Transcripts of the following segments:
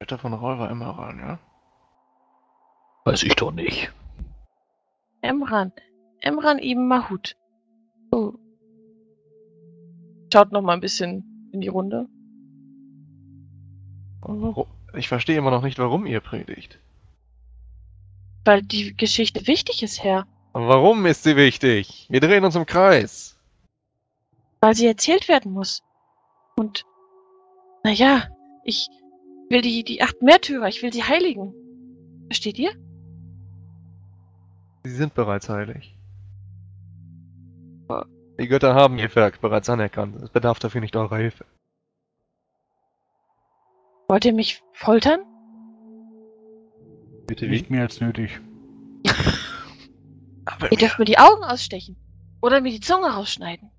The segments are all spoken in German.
Ritter von Roll war immer ran, ja? Weiß ich doch nicht. Emran. Emran ibn Mahut. Oh. Schaut noch mal ein bisschen in die Runde. Und warum? Ich verstehe immer noch nicht, warum ihr predigt. Weil die Geschichte wichtig ist, Herr. Aber warum ist sie wichtig? Wir drehen uns im Kreis. Weil sie erzählt werden muss. Und, naja, ich will die, die acht Märtyrer, ich will sie heiligen. Versteht ihr? Sie sind bereits heilig. Die Götter haben ihr Werk bereits anerkannt. Es bedarf dafür nicht eurer Hilfe. Wollt ihr mich foltern? Bitte Nicht mehr als nötig. Aber Ihr dürft mir die Augen ausstechen. Oder mir die Zunge rausschneiden.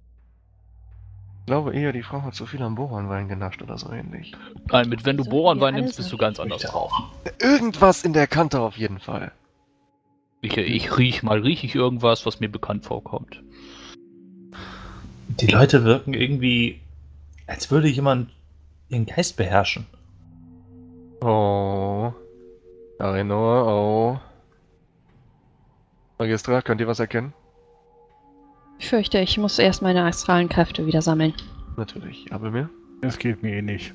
Ich glaube eher, die Frau hat zu viel am Bohranwein genascht oder so ähnlich. Nein, mit wenn du So, Bohranwein nimmst, bist du ganz anders drauf. Irgendwas in der Kante auf jeden Fall. Ich, ich riech mal, riech ich irgendwas, was mir bekannt vorkommt. Die Leute wirken irgendwie, als würde jemand ihren Geist beherrschen. Oh. Arenor, oh. Magistrat, könnt ihr was erkennen? Ich fürchte, ich muss erst meine astralen Kräfte wieder sammeln. Natürlich. Aber mir? Das geht mir eh nicht.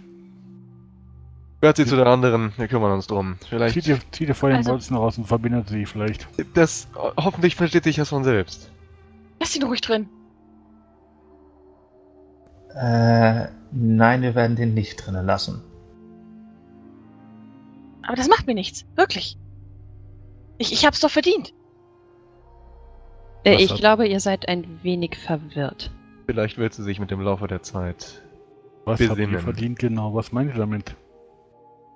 Hört sie zu den anderen, wir kümmern uns drum. Zieht Vielleicht. ihr, zieht ihr vor den Also- Bolzen raus und verbindet sie vielleicht. Das. Hoffentlich versteht sich das von selbst. Lass ihn ruhig drin. Äh, nein, wir werden den nicht drinnen lassen. Aber das macht mir nichts. Wirklich. Ich, ich hab's doch verdient. Äh, ich hat- glaube, ihr seid ein wenig verwirrt. Vielleicht wird sie sich mit dem Laufe der Zeit. Was Wir habt ihr verdient genau? Was meint ihr damit?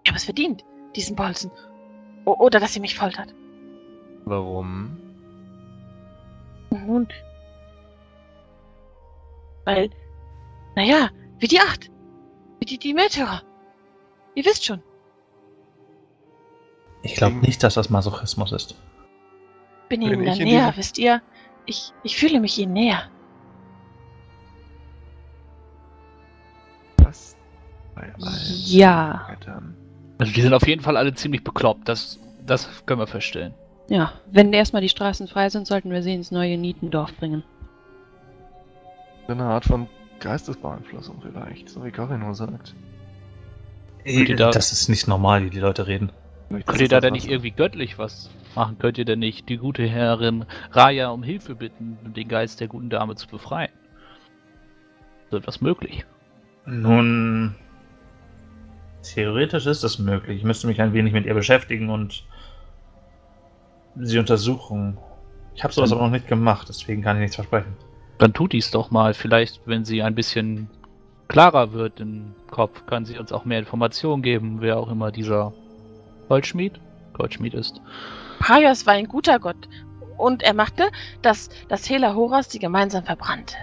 Ich hab es verdient, diesen Bolzen. O oder dass ihr mich foltert. Warum? Nun. Weil, naja, wie die acht. Wie die, die Märtyrer. Ihr wisst schon. Ich glaube nicht, dass das Masochismus ist. Bin ihnen da näher, wisst ihr? Ich, ich fühle mich ihnen näher. Was? Bei allen Ja. Also die sind auf jeden Fall alle ziemlich bekloppt, das, das können wir feststellen. Ja, wenn erstmal die Straßen frei sind, sollten wir sie ins neue Nietendorf bringen. So eine Art von Geistesbeeinflussung vielleicht, so wie Corinno sagt. Da- das ist nicht normal, wie die Leute reden. Könnt ihr da denn nicht irgendwie göttlich was machen? Könnt ihr denn nicht die gute Herrin Raya um Hilfe bitten, um den Geist der guten Dame zu befreien? Ist etwas möglich? Nun, theoretisch ist das möglich. Ich müsste mich ein wenig mit ihr beschäftigen und sie untersuchen. Ich habe sowas Dann- aber noch nicht gemacht, deswegen kann ich nichts versprechen. Dann tut dies doch mal. Vielleicht, wenn sie ein bisschen klarer wird im Kopf, kann sie uns auch mehr Informationen geben, wer auch immer dieser Goldschmied, Goldschmied ist. Paios war ein guter Gott. Und er machte, dass das Hela Horas sie gemeinsam verbrannte.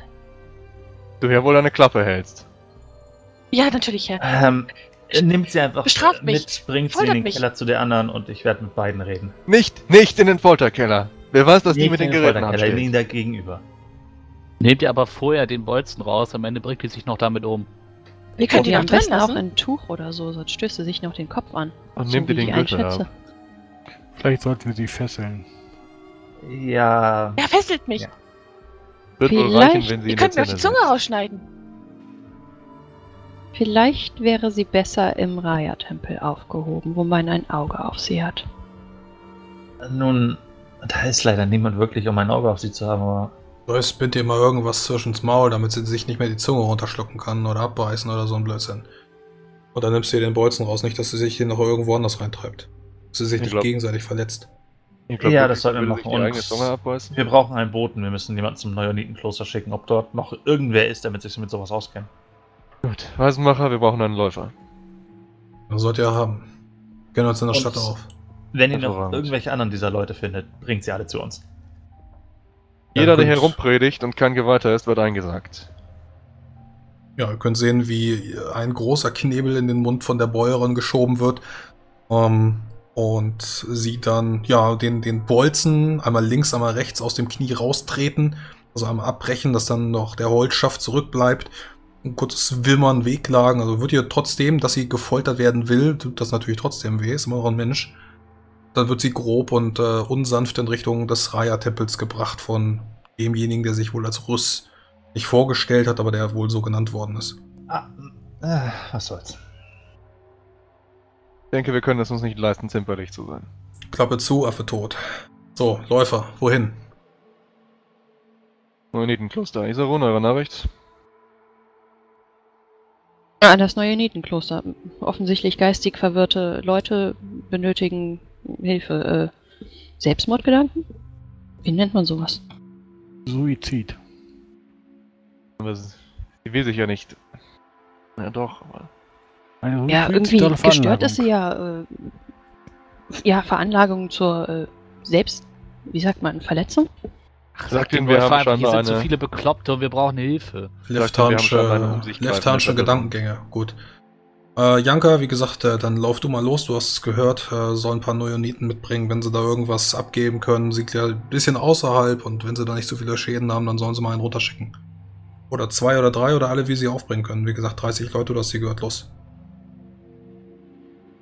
Du ja wohl deine Klappe hältst. Ja, natürlich, Herr. Ähm, nimmt sie einfach Bestraft mich. mit, bringt sie in Foltert den mich. Keller zu der anderen und ich werde mit beiden reden. Nicht, nicht in den Folterkeller. Wer weiß, dass die mit den Geräten Folterkeller, anstehen. ihn da gegenüber. Nehmt ihr aber vorher den Bolzen raus, am Ende bringt die sich noch damit um. Wir können die noch am drin besten auch lassen. ein Tuch oder so, sonst stößt sie sich noch den Kopf an. Und so nehmt ihr den Gürtel einschätze. ab. Vielleicht sollten wir sie fesseln. Ja. Er fesselt mich. Ja. Wird wohl Vielleicht- reichen, wenn sie Ihr könnt mir auch die Zunge sitzt. rausschneiden. Vielleicht wäre sie besser im Raya-Tempel aufgehoben, wo man ein Auge auf sie hat. Nun, da ist leider niemand wirklich, um ein Auge auf sie zu haben, aber Bind ihr mal irgendwas zwischen's Maul, damit sie sich nicht mehr die Zunge runterschlucken kann oder abbeißen oder so ein Blödsinn. Und dann nimmst du ihr den Bolzen raus, nicht, dass sie sich hier noch irgendwo anders reintreibt. Dass sie sich Ich nicht glaub- gegenseitig verletzt. Ich glaub, Ja, das sollten wir machen. Und- wir brauchen einen Boten. Wir müssen jemanden zum Neonitenkloster schicken, ob dort noch irgendwer ist, damit sich mit sowas auskennt. Gut, Weisenmacher, wir brauchen einen Läufer. Das sollt ihr haben. Gehen uns in der Und- Stadt auf. Wenn ihr noch irgendwelche anderen dieser Leute findet, bringt sie alle zu uns. Jeder, der gut. herumpredigt und kein Geweihter ist, wird eingesagt. Ja, ihr könnt sehen, wie ein großer Knebel in den Mund von der Bäuerin geschoben wird. Ähm, und sie dann, ja, den, den Bolzen einmal links, einmal rechts aus dem Knie raustreten. Also einmal abbrechen, dass dann noch der Holzschaft zurückbleibt. ein kurzes Wimmern wehklagen. Also wird ihr trotzdem, dass sie gefoltert werden will, tut das natürlich trotzdem weh, ist immer noch ein Mensch. Dann wird sie grob und äh, unsanft in Richtung des Raya-Tempels gebracht von demjenigen, der sich wohl als Russ nicht vorgestellt hat, aber der wohl so genannt worden ist. Ah, äh, was soll's. Ich denke, wir können es uns nicht leisten, zimperlich zu sein. Klappe zu, Affe tot. So, Läufer, wohin? Neunitenkloster. Isarun, eure Nachricht? Ah, das neue Nietenkloster. Offensichtlich geistig verwirrte Leute benötigen Hilfe. Äh, Selbstmordgedanken? Wie nennt man sowas? Suizid. Aber sie will sich ja nicht. Ja doch, aber. Eine Ja, irgendwie gestört ist sie Veranlagung. ja. Äh, ja, Veranlagung zur äh, Selbst. Wie sagt man? Verletzung? Ach, Sagt den ihnen, wir haben einfach, hier sind so eine- viele Bekloppte und wir brauchen Hilfe. Leftansche Verwirrung. Gedankengänge, gut. Äh, Janka, wie gesagt, äh, dann lauf du mal los, du hast es gehört, äh, soll ein paar Neoniten mitbringen, wenn sie da irgendwas abgeben können. Sie liegt ja ein bisschen außerhalb und wenn sie da nicht so viele Schäden haben, dann sollen sie mal einen runterschicken. Oder zwei oder drei oder alle, wie sie aufbringen können. Wie gesagt, 30 Leute, du hast sie gehört, los.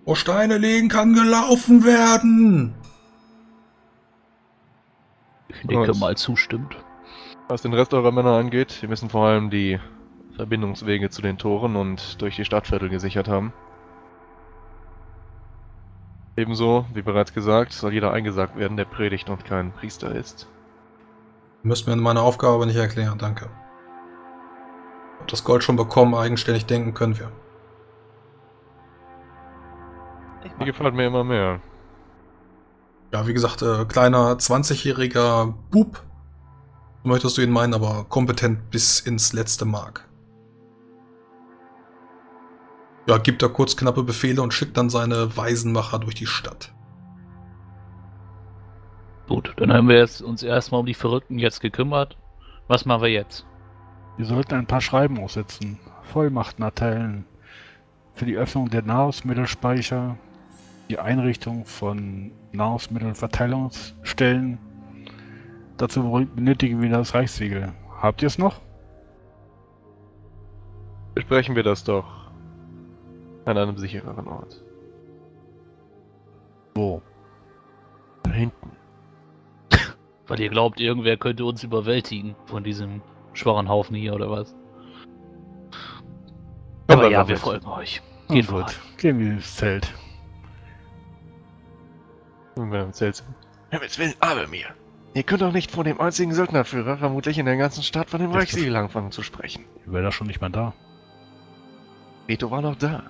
Wo Steine liegen, kann gelaufen werden! Ich denke mal zustimmt. Was den Rest eurer Männer angeht, wir müssen vor allem die Verbindungswege zu den Toren und durch die Stadtviertel gesichert haben. Ebenso, wie bereits gesagt, soll jeder eingesagt werden, der predigt und kein Priester ist. Müsst mir meine Aufgabe nicht erklären, danke. Hab das Gold schon bekommen, eigenständig denken können wir. Die gefällt mir immer mehr. Ja, wie gesagt, äh, kleiner 20-jähriger Bub. So möchtest du ihn meinen, aber kompetent bis ins letzte Mark. Ja, gibt da kurz knappe Befehle und schickt dann seine Waisenmacher durch die Stadt. Gut, dann haben wir jetzt uns erstmal um die Verrückten jetzt gekümmert. Was machen wir jetzt? Wir sollten ein paar Schreiben aussetzen, Vollmachten erteilen für die Öffnung der Nahrungsmittelspeicher, die Einrichtung von Nahrungsmittelverteilungsstellen. Dazu benötigen wir das Reichssiegel. Habt ihr es noch? Besprechen wir das doch an einem sichereren Ort. Wo? Da hinten. Weil ihr glaubt, irgendwer könnte uns überwältigen von diesem schwachen Haufen hier oder was? Kommt Aber ja, wir mit. folgen euch. Geht gut, voran. gehen wir ins Zelt. Wenn wir im Zelt sind. Himmels Willen, aber mir. Ihr könnt doch nicht vor dem einzigen Söldnerführer, vermutlich in der ganzen Stadt, von dem Reichssiegel anfangen zu sprechen. Wäre da schon nicht mehr da. Vito war noch da.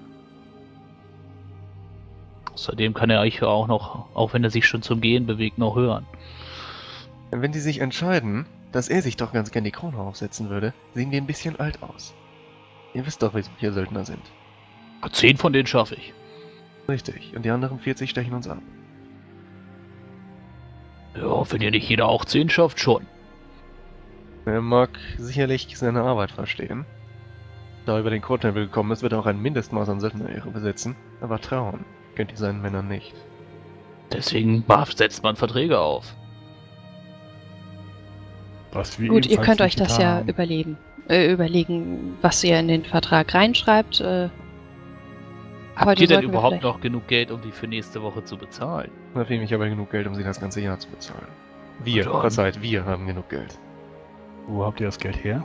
Außerdem kann er euch ja auch noch, auch wenn er sich schon zum Gehen bewegt, noch hören. Wenn die sich entscheiden, dass er sich doch ganz gern die Krone aufsetzen würde, sehen die ein bisschen alt aus. Ihr wisst doch, wie solche Söldner sind. Zehn von denen schaffe ich. Richtig. Und die anderen 40 stechen uns ab. Ja, wenn ihr nicht jeder auch zehn schafft, schon. Er mag sicherlich seine Arbeit verstehen. Da er über den Courtempel gekommen ist, wird er auch ein Mindestmaß an Söldnerehre besitzen. Aber trauen könnt ihr seinen Männern nicht. Deswegen setzt man Verträge auf. Was wir Gut, ihr könnt euch das ja haben. überlegen. Äh, überlegen, was ihr in den Vertrag reinschreibt. Äh, Habt ihr denn überhaupt noch genug Geld, um die für nächste Woche zu bezahlen? Da fehlt mich aber genug Geld, um sie das ganze Jahr zu bezahlen. Wir, verzeiht, wir haben genug Geld. Wo habt ihr das Geld her?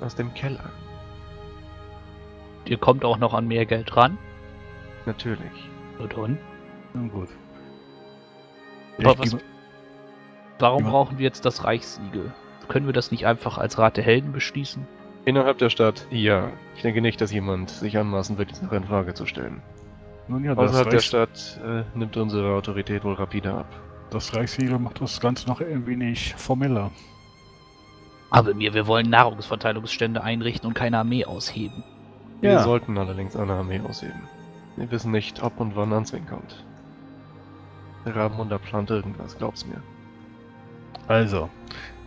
Aus dem Keller. Ihr kommt auch noch an mehr Geld ran. Natürlich. Na dann. Na gut. Aber was, warum brauchen wir jetzt das Reichssiegel? Können wir das nicht einfach als Rat der Helden beschließen? Innerhalb der Stadt, ja. Ich denke nicht, dass jemand sich anmaßen wird, die Sache in Frage zu stellen. Nun ja, das, Außerhalb der Reichs Stadt äh, nimmt unsere Autorität wohl rapide ab. das Reichssiegel macht das Ganze noch ein wenig formeller. Aber mir, wir wollen Nahrungsverteilungsstände einrichten und keine Armee ausheben. Wir Ja. sollten allerdings eine Armee ausheben. Wir wissen nicht, ob und wann Answing kommt. Der Rabenmunder plant irgendwas, glaub's mir. Also,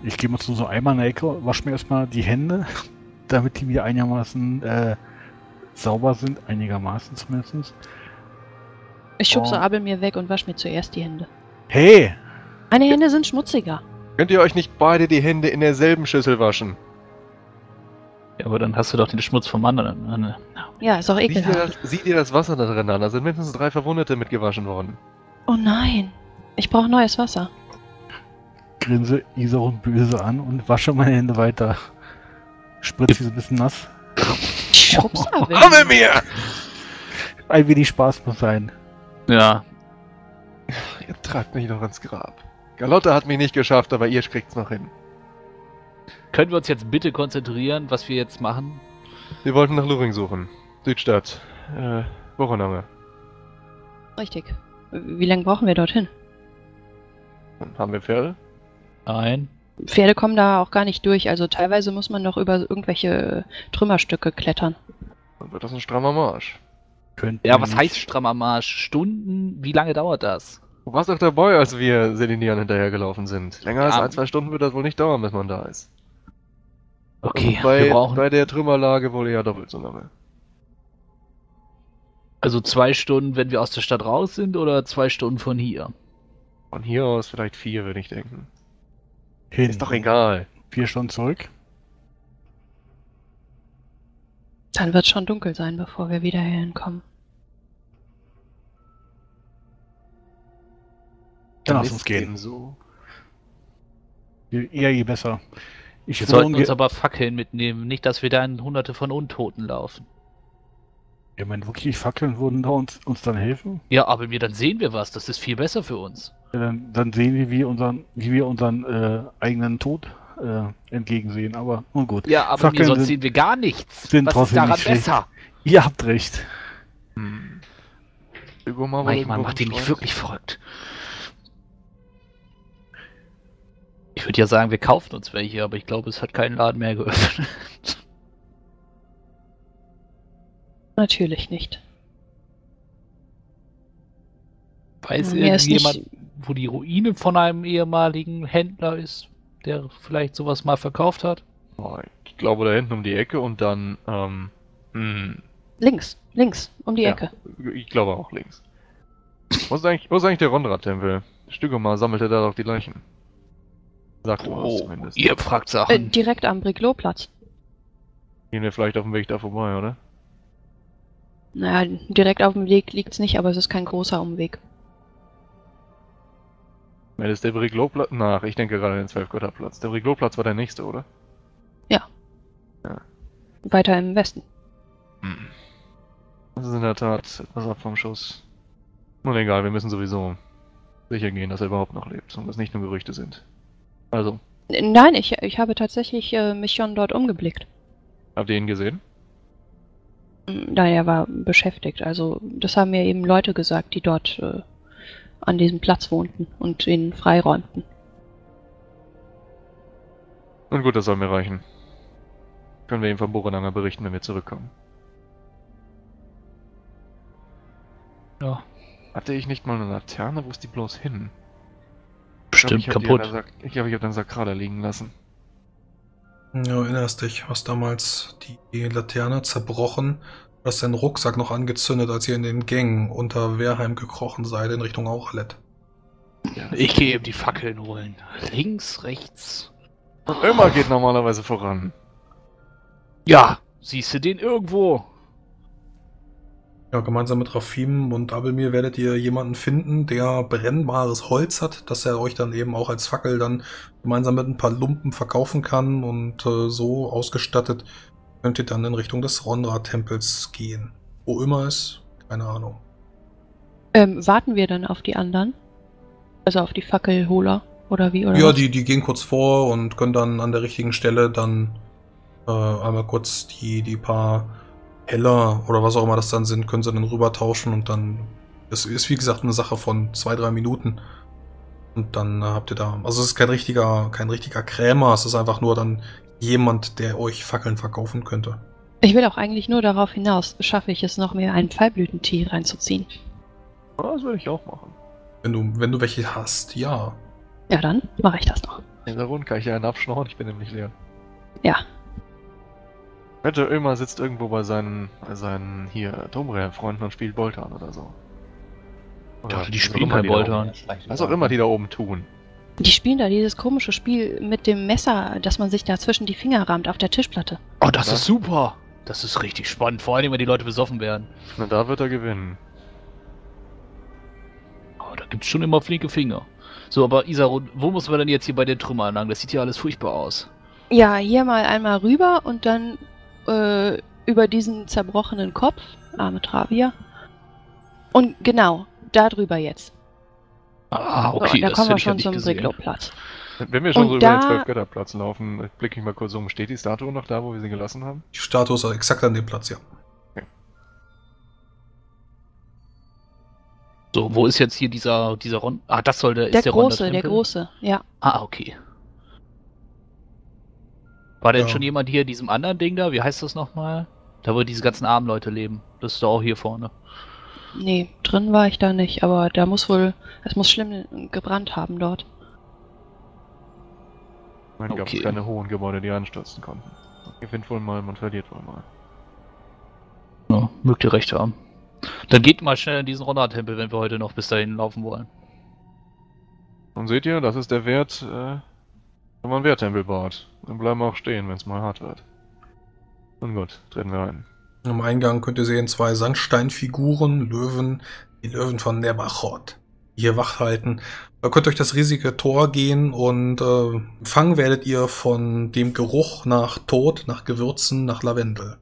ich gehe mal zu so einmal in der Ecke, wasche mir erstmal die Hände, damit die wieder einigermaßen äh, sauber sind, einigermaßen zumindest. ich schubse Oh. Abel mir weg und wasche mir zuerst die Hände. Hey! Meine Hände sind schmutziger. Könnt ihr euch nicht beide die Hände in derselben Schüssel waschen? Ja, aber dann hast du doch den Schmutz vom anderen. Ja, ist auch ekelhaft. das, sieh dir das Wasser da drin an. Da sind mindestens drei Verwundete mitgewaschen worden. Oh nein. Ich brauche neues Wasser. Grinse Isarun böse an und wasche meine Hände weiter. Spritze sie so ein bisschen nass. Schubser Komme mir! Ein wenig Spaß muss sein. Ja, Ihr tragt mich noch ins Grab. Galotte hat mich nicht geschafft, aber ihr kriegt's noch hin. Können wir uns jetzt bitte konzentrieren, was wir jetzt machen? Wir wollten nach Luring suchen. Südstadt. Äh, Woche lange. Richtig. Wie lange brauchen wir dorthin? Haben wir Pferde? Nein. Pferde kommen da auch gar nicht durch, also teilweise muss man noch über irgendwelche Trümmerstücke klettern. Dann wird das ein strammer Marsch. Könnten Ja, was heißt strammer Marsch? Stunden? Wie lange dauert das? Du warst doch dabei, als wir Selinian hinterhergelaufen sind. Länger als Ja. ein, zwei Stunden wird das wohl nicht dauern, bis man da ist. Okay, Und bei, wir brauchen bei der Trümmerlage wohl eher doppelt so lange. also zwei Stunden, wenn wir aus der Stadt raus sind, oder zwei Stunden von hier? Von hier aus vielleicht vier, würde ich denken. Hin. Ist doch egal. Vier Stunden zurück. Dann wird schon dunkel sein, bevor wir wieder hierhin kommen. Dann lass uns gehen. So. Je eher, je besser. Ich Wir sollten uns aber Fackeln mitnehmen, nicht, dass wir da in hunderte von Untoten laufen. Ja, mein wirklich Fackeln würden da uns, uns dann helfen? Ja, aber mir dann sehen wir was, das ist viel besser für uns. Ja, dann, dann sehen wir, wie, unseren, wie wir unseren äh, eigenen Tod äh, entgegensehen. Aber nun gut. Ja, aber Fackeln mir sonst sind- sehen wir gar nichts. sind was ist trotzdem daran besser? Ihr habt recht. Hm. Hugo mal Mann, man macht ihn nicht wirklich verrückt. Ich würde ja sagen, wir kaufen uns welche, aber ich glaube, es hat keinen Laden mehr geöffnet. Natürlich nicht. Weiß Mir ist irgendjemand, wo die Ruine von einem ehemaligen Händler ist, der vielleicht sowas mal verkauft hat? Oh, ich glaube da hinten um die Ecke und dann, ähm, hm, Links, links, um die Ja. Ecke. ich glaube auch links. Wo ist eigentlich, wo ist eigentlich der Rondrad-Tempel? Stüggemar sammelte da doch die Leichen. Sagt oh, was zumindest. ihr fragt Äh, Sachen. direkt am Briglo-Platz. Gehen wir vielleicht auf dem Weg da vorbei, oder? Naja, direkt auf dem Weg liegt's nicht, aber es ist kein großer Umweg. Ja, das ist der Briglo-Platz. Nach, ich denke gerade an den Zwölfgötterplatz. Der Briglo-Platz war der nächste, oder? Weiter im Westen. Hm. Das ist in der Tat etwas ab vom Schuss. Nun egal, wir müssen sowieso sicher gehen, dass er überhaupt noch lebt und dass nicht nur Gerüchte sind. Also, Nein, ich, ich habe tatsächlich äh, mich schon dort umgeblickt. habt ihr ihn gesehen? Mm, Nein, er war beschäftigt. Also, das haben mir eben Leute gesagt, die dort äh, an diesem Platz wohnten und ihn freiräumten. Nun gut, das soll mir reichen. Können wir ihm von Borenanger berichten, wenn wir zurückkommen. Ja, Hatte ich nicht mal eine Laterne? Wo ist die bloß hin? Bestimmt ich glaube, ich habe kaputt. Sak ich glaub, ich hab den Sakraler liegen lassen. Ja, erinnerst dich, hast damals die Laterne zerbrochen, hast deinen Rucksack noch angezündet, als ihr in den Gängen unter Wehrheim gekrochen seid in Richtung Auchlet. Ja. Ich gehe eben die Fackeln holen. Links, rechts. Und immer geht normalerweise voran. Ja, siehst du den irgendwo? Ja, gemeinsam mit Rafim und Abelmir werdet ihr jemanden finden, der brennbares Holz hat, dass er euch dann eben auch als Fackel dann gemeinsam mit ein paar Lumpen verkaufen kann und äh, so ausgestattet könnt ihr dann in Richtung des Ronra-Tempels gehen. Wo immer es, keine Ahnung. Ähm, warten wir dann auf die anderen? Also auf die Fackelholer oder wie? Oder Ja, was? die, die gehen kurz vor und können dann an der richtigen Stelle dann äh, einmal kurz die, die paar Heller oder was auch immer das dann sind, können sie dann rüber tauschen und dann. Es ist wie gesagt eine Sache von zwei, drei Minuten. Und dann äh, habt ihr da. Also es ist kein richtiger, kein richtiger Krämer, es ist einfach nur dann jemand, der euch Fackeln verkaufen könnte. Ich will auch eigentlich nur darauf hinaus, schaffe ich es noch, mir einen Pfeilblütentee reinzuziehen. Ja, das würde ich auch machen. Wenn du, wenn du welche hast, ja. Ja, dann mache ich das noch. In der Runde kann ich ja einen abschnorren, ich bin nämlich leer. Ja. Wette, Ömer sitzt irgendwo bei seinen, bei seinen hier Tomre-Freunden und spielt Boltan oder so. Ja, die spielen Boltan. oben- Was auch immer die da oben tun. Die spielen da dieses komische Spiel mit dem Messer, dass man sich da zwischen die Finger rammt auf der Tischplatte. Oh, das Was? ist super. Das ist richtig spannend, vor allem, wenn die Leute besoffen werden. Na, da wird er gewinnen. Oh, da gibt's schon immer flinke Finger. So, aber Isaro, wo muss man denn jetzt hier bei den Trümmern lang? Das sieht ja alles furchtbar aus. Ja, hier mal einmal rüber und dann äh, über diesen zerbrochenen Kopf, arme Travia. Und genau, da drüber jetzt. Ah, So, okay, da das kommen wir schon nicht zum gesehen. Siglo-Platz. Wenn wir schon Und so über den da- Zwölfgötterplatz laufen, blicke ich mal kurz um. Steht die Statue noch da, wo wir sie gelassen haben? Die Statue ist exakt an dem Platz, ja. So, wo ist jetzt hier dieser, dieser Ron... Ah, das soll der, Der ist der große, der große, ja. Ah, okay. War denn Ja. schon jemand hier in diesem anderen Ding da? Wie heißt das nochmal? Da, wo diese ganzen armen Leute leben. Das ist doch auch hier vorne. Nee, drin war ich da nicht, aber da muss wohl, es muss schlimm gebrannt haben dort. Ich meine, gab es Okay. keine hohen Gebäude, die einstürzen konnten. Man gewinnt wohl mal, man verliert wohl mal. Ja, mögt ihr recht haben. Dann geht mal schnell in diesen Ronda-Tempel, wenn wir heute noch bis dahin laufen wollen. Und seht ihr, das ist der Wert, äh, wenn man einen Werttempel baut. Dann bleiben wir auch stehen, wenn es mal hart wird. Nun gut, treten wir ein. Am Eingang könnt ihr sehen zwei Sandsteinfiguren, Löwen, die Löwen von Nebachot, hier Wacht halten. Da könnt ihr durch das riesige Tor gehen und äh, empfangen werdet ihr von dem Geruch nach Tod, nach Gewürzen, nach Lavendel.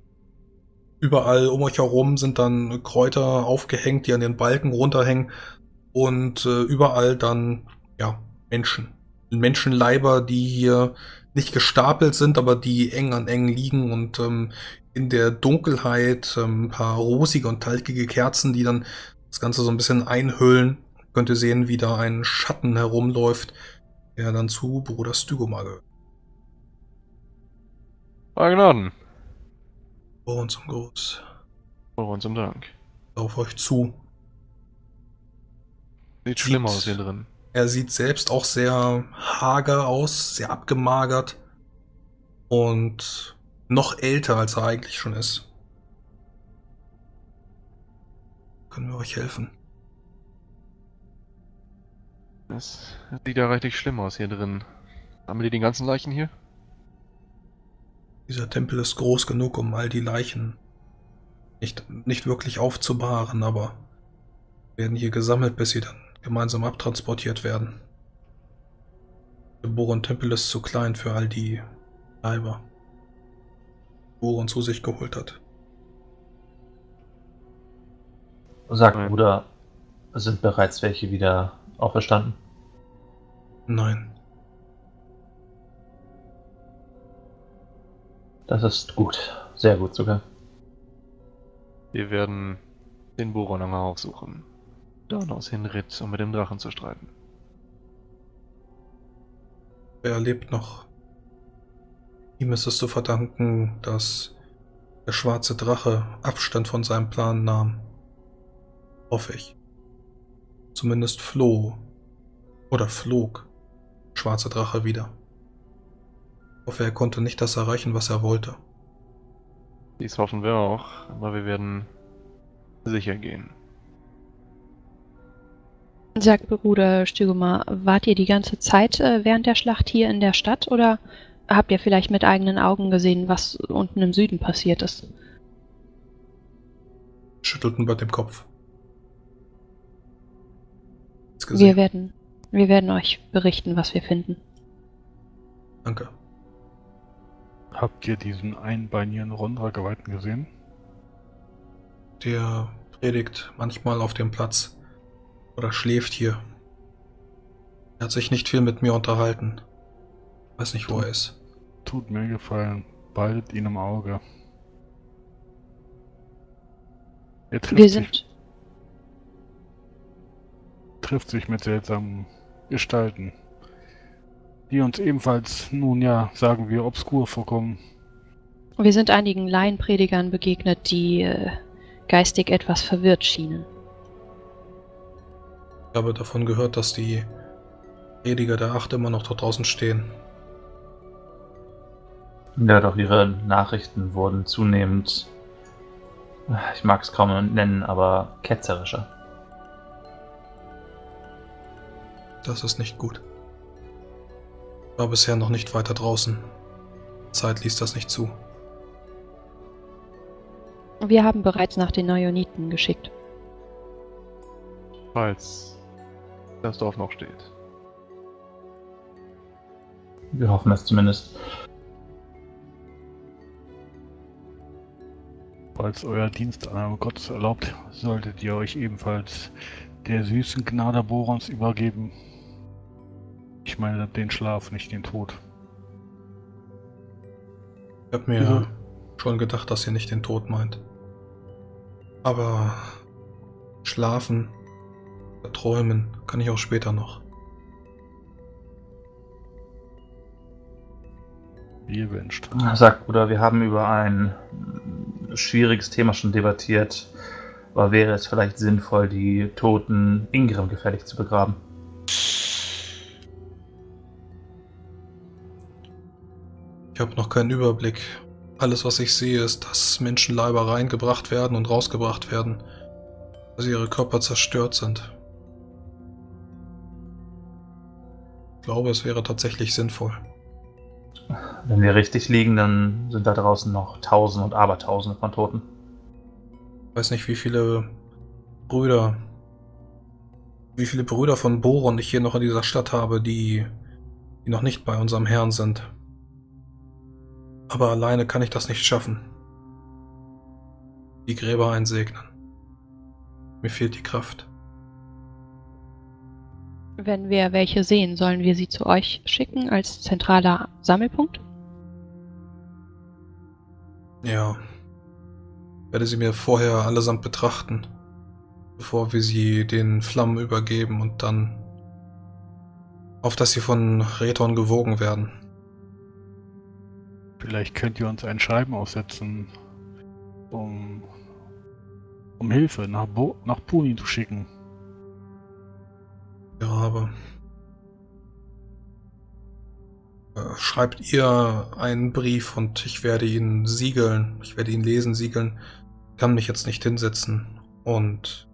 Überall um euch herum sind dann Kräuter aufgehängt, die an den Balken runterhängen und äh, überall dann ja Menschen. Menschenleiber, die hier nicht gestapelt sind, aber die eng an eng liegen und ähm, in der Dunkelheit ähm, ein paar rosige und talgige Kerzen, die dann das Ganze so ein bisschen einhüllen. Könnt ihr sehen, wie da ein Schatten herumläuft, der dann zu Bruder Stygoma gehört. Agnaden, Vor uns zum Gruß. vor uns im Dank. Auf euch zu. Sieht schlimm Sieht- aus hier drin. Er sieht selbst auch sehr hager aus, sehr abgemagert und noch älter, als er eigentlich schon ist. Können wir euch helfen? Es sieht ja richtig schlimm aus hier drin. Haben wir die ganzen Leichen hier? Dieser Tempel ist groß genug, um all die Leichen nicht, nicht wirklich aufzubahren, aber werden hier gesammelt, bis sie dann gemeinsam abtransportiert werden. Der Boron-Tempel ist zu klein für all die Leiber. die Boron zu sich geholt hat. Sag. Bruder, sind bereits welche wieder auferstanden? Nein, Das ist gut. Sehr gut sogar. Wir werden den Bohronanger aufsuchen. Daraus hinritt, um mit dem Drachen zu streiten. er lebt noch. Ihm ist es zu verdanken, dass der schwarze Drache Abstand von seinem Plan nahm. Hoffe ich. Zumindest floh oder flog schwarze Drache wieder. Hoffe, er konnte nicht das erreichen, was er wollte. Dies hoffen wir auch, aber wir werden sicher gehen. Sagt Bruder Stygoma, wart ihr die ganze Zeit äh, während der Schlacht hier in der Stadt oder habt ihr vielleicht mit eigenen Augen gesehen, was unten im Süden passiert ist? Schüttelten bei dem Kopf. Wir werden, wir werden euch berichten, was wir finden. Danke. Habt ihr diesen einbeinigen Rondra-Geweihten gesehen? Der predigt manchmal auf dem Platz oder schläft hier. Er hat sich nicht viel mit mir unterhalten. Weiß nicht, wo er ist. Tut mir gefallen. Behaltet ihn im Auge. Er trifft, Wir sich, sind, trifft sich mit seltsamen Gestalten, die uns ebenfalls, nun ja, sagen wir, obskur vorkommen. wir sind einigen Laienpredigern begegnet, die äh, geistig etwas verwirrt schienen. Ich habe davon gehört, dass die Prediger der Acht immer noch dort draußen stehen. Ja, doch ihre Nachrichten wurden zunehmend, ich mag es kaum nennen, aber ketzerischer. Das ist nicht gut. War bisher noch nicht weiter draußen. Zeit ließ das nicht zu. Wir haben bereits nach den Najoniten geschickt. Falls das Dorf noch steht. Wir hoffen es zumindest. Falls euer Dienst an Gott erlaubt, solltet ihr euch ebenfalls der süßen Gnade Borons übergeben. Ich meine den Schlaf, nicht den Tod. Ich hab mir Ja. schon gedacht, dass ihr nicht den Tod meint. Aber schlafen, träumen kann ich auch später noch. Wie ihr wünscht. Sagt Bruder, wir haben über ein schwieriges Thema schon debattiert. Aber wäre es vielleicht sinnvoll, die toten Ingrim gefällig zu begraben? Ich habe noch keinen Überblick. Alles, was ich sehe, ist, dass Menschenleiber reingebracht werden und rausgebracht werden, dass ihre Körper zerstört sind. Ich glaube, es wäre tatsächlich sinnvoll. Wenn wir richtig liegen, dann sind da draußen noch Tausende und Abertausende von Toten. Ich weiß nicht, wie viele Brüder, wie viele Brüder von Boron ich hier noch in dieser Stadt habe, die, die noch nicht bei unserem Herrn sind. Aber alleine kann ich das nicht schaffen. Die Gräber einsegnen. Mir fehlt die Kraft. Wenn wir welche sehen, sollen wir sie zu euch schicken als zentraler Sammelpunkt? Ja. Ich werde sie mir vorher allesamt betrachten, bevor wir sie den Flammen übergeben und dann auf dass sie von Reton gewogen werden. Vielleicht könnt ihr uns ein Schreiben aussetzen, um, um Hilfe nach, Bo nach Puni zu schicken. Ja, aber. Äh, Schreibt ihr einen Brief und ich werde ihn siegeln. Ich werde ihn lesen, siegeln. Ich kann mich jetzt nicht hinsetzen und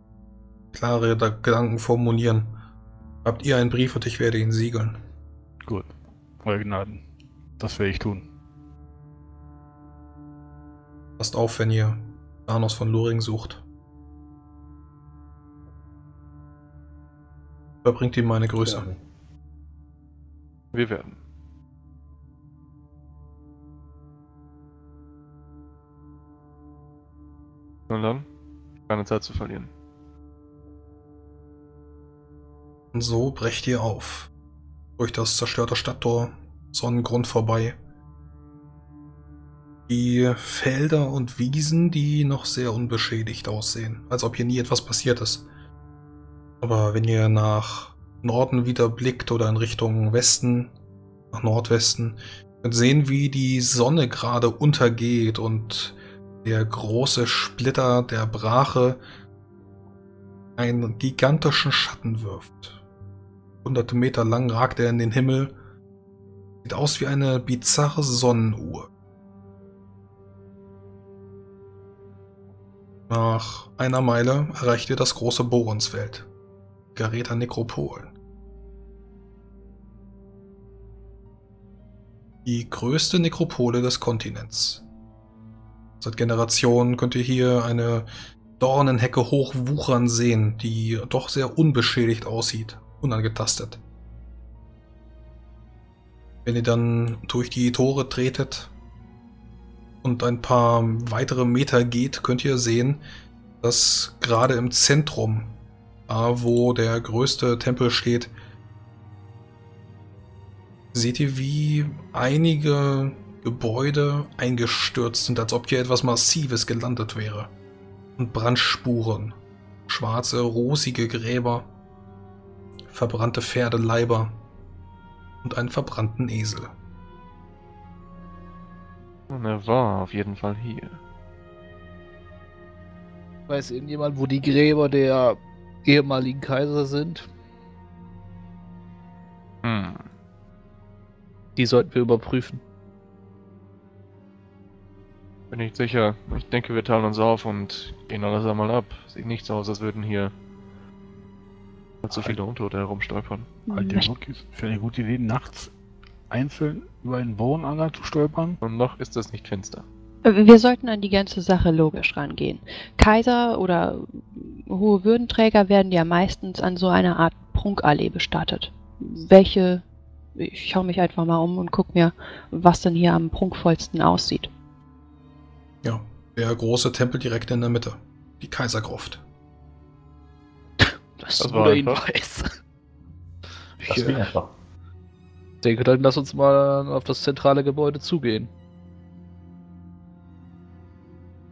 klare Da- Gedanken formulieren. Schreibt ihr einen Brief und ich werde ihn siegeln. Gut. Euer Gnaden. Das werde ich tun. Passt auf, wenn ihr Thanos von Loring sucht. Überbringt ihm meine Grüße. Wir werden. Und dann? Keine Zeit zu verlieren. Und so brecht ihr auf. Durch das zerstörte Stadttor, Sonnengrund vorbei. Die Felder und Wiesen, die noch sehr unbeschädigt aussehen, als ob hier nie etwas passiert ist. Aber wenn ihr nach Norden wieder blickt oder in Richtung Westen, nach Nordwesten, könnt sehen, wie die Sonne gerade untergeht und der große Splitter der Brache einen gigantischen Schatten wirft. Hunderte Meter lang ragt er in den Himmel. Sieht aus wie eine bizarre Sonnenuhr. Nach einer Meile erreicht ihr das große Boronsfeld. Gareta Nekropolen. Die größte Nekropole des Kontinents. Seit Generationen könnt ihr hier eine Dornenhecke hochwuchern sehen, die doch sehr unbeschädigt aussieht, unangetastet. Wenn ihr dann durch die Tore tretet und ein paar weitere Meter geht, könnt ihr sehen, dass gerade im Zentrum, wo der größte Tempel steht, seht ihr, wie einige Gebäude eingestürzt sind, als ob hier etwas Massives gelandet wäre. Und Brandspuren, schwarze, rosige Gräber, verbrannte Pferdeleiber und einen verbrannten Esel. Und er war auf jeden Fall hier. Weiß irgendjemand, wo die Gräber der ehemaligen Kaiser sind? Hm. Die sollten wir überprüfen. Bin nicht sicher. Ich denke, wir teilen uns auf und gehen alles einmal ab. Sieht nicht so aus, als würden hier allzu viele Untote herumstolpern. Halt wirklich für eine gute Idee, nachts einzeln über einen Wohnanger zu stolpern? Und noch ist es nicht finster. Wir sollten an die ganze Sache logisch rangehen. Kaiser oder hohe Würdenträger werden ja meistens an so einer Art Prunkallee bestattet. Welche, ich schaue mich einfach mal um und guck mir, was denn hier am prunkvollsten aussieht. Ja, der große Tempel direkt in der Mitte. Die Kaisergruft. Das, Das ist war ein. Hinweis. Das Ich ging äh, einfach. denke, dann lass uns mal auf das zentrale Gebäude zugehen.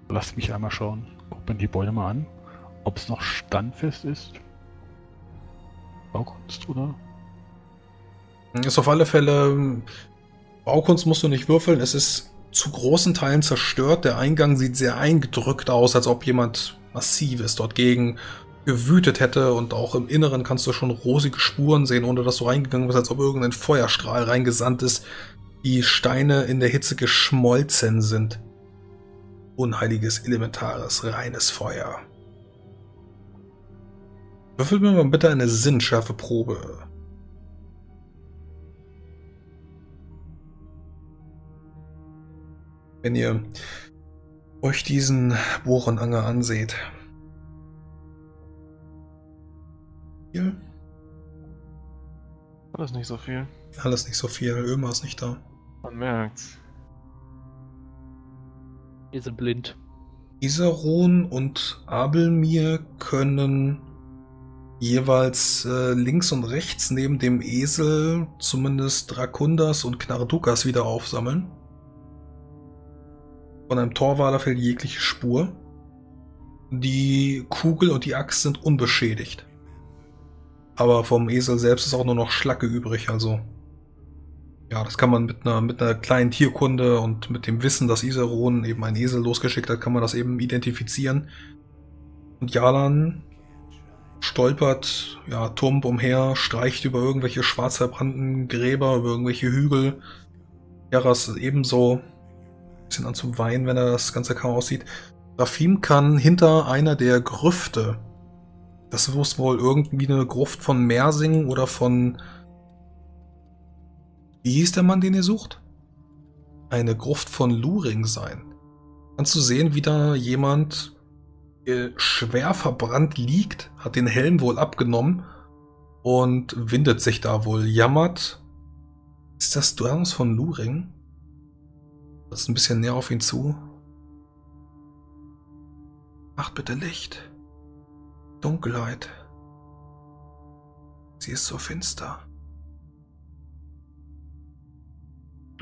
Lass mich einmal schauen. Guck mir die Beute mal an. Ob es noch standfest ist. Baukunst, oder? Ist auf alle Fälle. Baukunst musst du nicht würfeln. Es ist zu großen Teilen zerstört. Der Eingang sieht sehr eingedrückt aus, als ob jemand Massives dort gegen gewütet hätte. Und auch im Inneren kannst du schon rosige Spuren sehen, ohne dass du reingegangen bist, als ob irgendein Feuerstrahl reingesandt ist. Die Steine in der Hitze geschmolzen sind. Unheiliges, elementares, reines Feuer. Würfel mir mal bitte eine sinnschärfe Probe. Wenn ihr euch diesen Bohrenanger anseht. Hier, Alles nicht so viel. alles nicht so viel, Ömer ist nicht da. Man merkt's. Wir sind blind. Iserun und Abelmir können jeweils äh, links und rechts neben dem Esel zumindest Drakundas und Knardukas wieder aufsammeln. Von einem Torwaler fehlt jegliche Spur. Die Kugel und die Axt sind unbeschädigt. Aber vom Esel selbst ist auch nur noch Schlacke übrig, also. Ja, das kann man mit einer, mit einer kleinen Tierkunde und mit dem Wissen, dass Iseron eben einen Esel losgeschickt hat, kann man das eben identifizieren. Und Jalan stolpert, ja, turmt umher, streicht über irgendwelche schwarz verbrannten Gräber, über irgendwelche Hügel. Jaras ebenso. Ein bisschen an zu weinen, wenn er das ganze Chaos sieht. Rafim kann hinter einer der Grüfte, das muss wohl irgendwie eine Gruft von Mersing oder von wie hieß der Mann, den ihr sucht? Eine Gruft von Luring sein. Kannst du sehen, wie da jemand äh, schwer verbrannt liegt, hat den Helm wohl abgenommen und windet sich da wohl, jammert. Ist das Duanus von Luring? Das ist ein bisschen näher auf ihn zu. Macht bitte Licht. Dunkelheit. Sie ist so finster.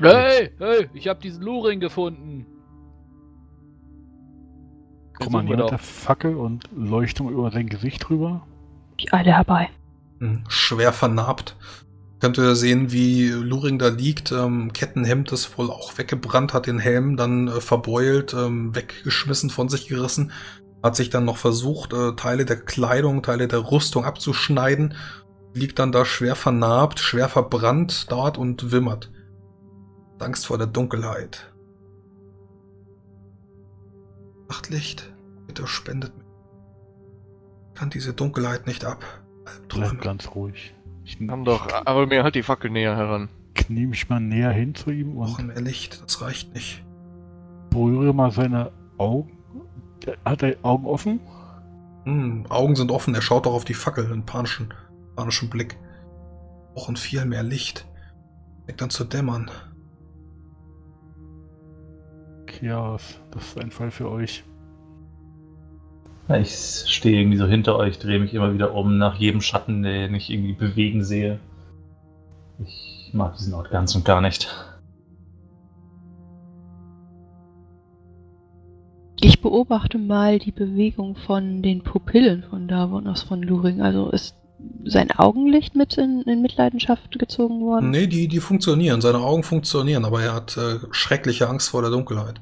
Hey, hey, ich habe diesen Luring gefunden. Guck mal, mit doch. der Fackel und Leuchtung über sein Gesicht rüber. Ich eile herbei. Hm, schwer vernarbt. Könnt ihr sehen, wie Luring da liegt. Ähm, Kettenhemd ist wohl auch weggebrannt, hat den Helm dann äh, verbeult, ähm, weggeschmissen, von sich gerissen. Hat sich dann noch versucht, äh, Teile der Kleidung, Teile der Rüstung abzuschneiden. Liegt dann da schwer vernarbt, schwer verbrannt dort und wimmert. Angst vor der Dunkelheit. Nachtlicht, bitte spendet mir. Kann diese Dunkelheit nicht ab. Bleib ganz ruhig. Ich Kann doch, aber mir halt die Fackel näher heran. knie mich mal näher hin zu ihm Noch und mehr Licht, das reicht nicht. berühre mal seine Augen. Hat er Augen offen? Hm, Augen sind offen, er schaut doch auf die Fackel, einen panischen, panischen Blick. Brauchen viel mehr Licht. Fängt dann zu dämmern. Chaos, das ist ein Fall für euch. Ja, Ich stehe irgendwie so hinter euch, drehe mich immer wieder um nach jedem Schatten, den ich irgendwie bewegen sehe. Ich mag diesen Ort ganz und gar nicht. Ich beobachte mal die Bewegung von den Pupillen von Davos von Luring. Also ist sein Augenlicht mit in, in Mitleidenschaft gezogen worden? Nee, die, die funktionieren, seine Augen funktionieren, aber er hat äh, schreckliche Angst vor der Dunkelheit.